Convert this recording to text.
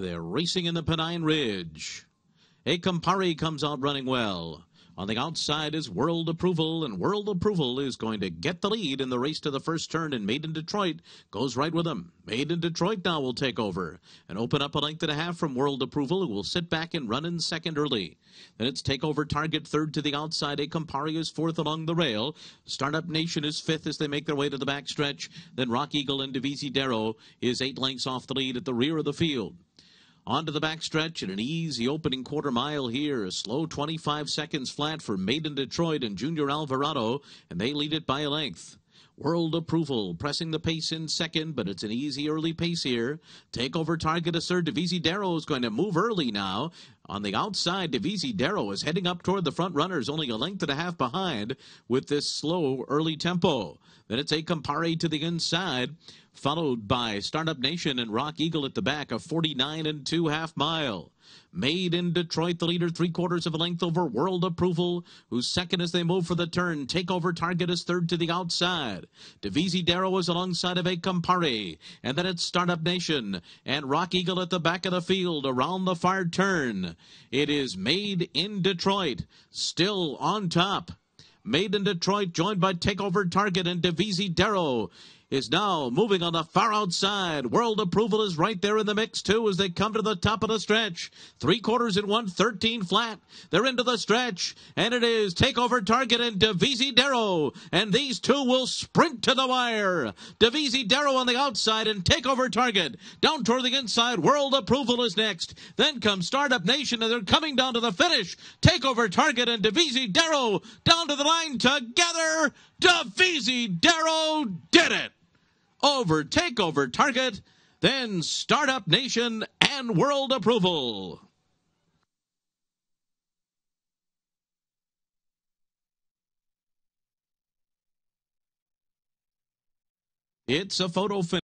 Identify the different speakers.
Speaker 1: They're racing in the Pennine Ridge. A Campari comes out running well. On the outside is World Approval, and World Approval is going to get the lead in the race to the first turn, and Made in Detroit goes right with him. Made in Detroit now will take over and open up a length and a half from World Approval, who will sit back and run in second early. Then it's Takeover Target third to the outside. A Campari is fourth along the rail. Startup Nation is fifth as they make their way to the backstretch. Then Rock Eagle and Divisidero is eight lengths off the lead at the rear of the field. Onto the backstretch and an easy opening quarter mile here. A slow 25 seconds flat for Made in Detroit and Junior Alvarado, and they lead it by a length. World approval, pressing the pace in second, but it's an easy early pace here. Takeover Target a third. Divisidero is going to move early now. On the outside, Divisidero is heading up toward the front runners, only a length and a half behind with this slow early tempo. Then it's a Campari to the inside, followed by Startup Nation and Rock Eagle at the back, of 49 and two half mile. Made in Detroit, the leader three quarters of a length over World Approval, who's second as they move for the turn. Takeover Target is third to the outside. Divisidero is alongside of a Campari. And then it's Startup Nation and Rock Eagle at the back of the field around the far turn. It is Made in Detroit, still on top. Made in Detroit, joined by Takeover Target and Divisidero is now moving on the far outside. World approval is right there in the mix, too, as they come to the top of the stretch. Three quarters in one, 13 flat. They're into the stretch, and it is Takeover Target and Divisidero. And these two will sprint to the wire. Divisidero on the outside and Takeover Target. Down toward the inside, World approval is next. Then comes Startup Nation, and they're coming down to the finish. Takeover Target and Divisidero down to the line together. Divisidero did it over Takeover Target, then Startup Nation and World Approval. It's a photo finish.